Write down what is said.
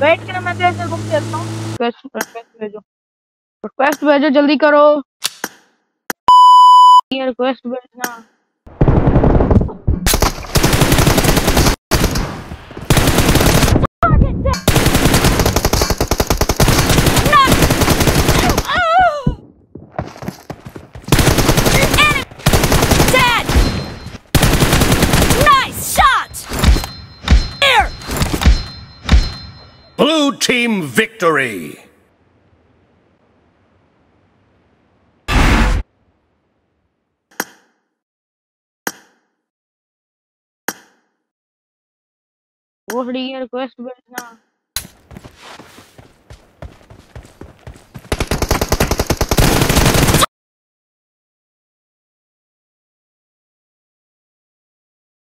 Wait करो मैं तेरे से बुक करता हूँ। रिक्वेस्ट भेजो। रिक्वेस्ट भेजो, जल्दी करो। रिक्वेस्ट भेजना। Blue Team Victory! What do you request right now?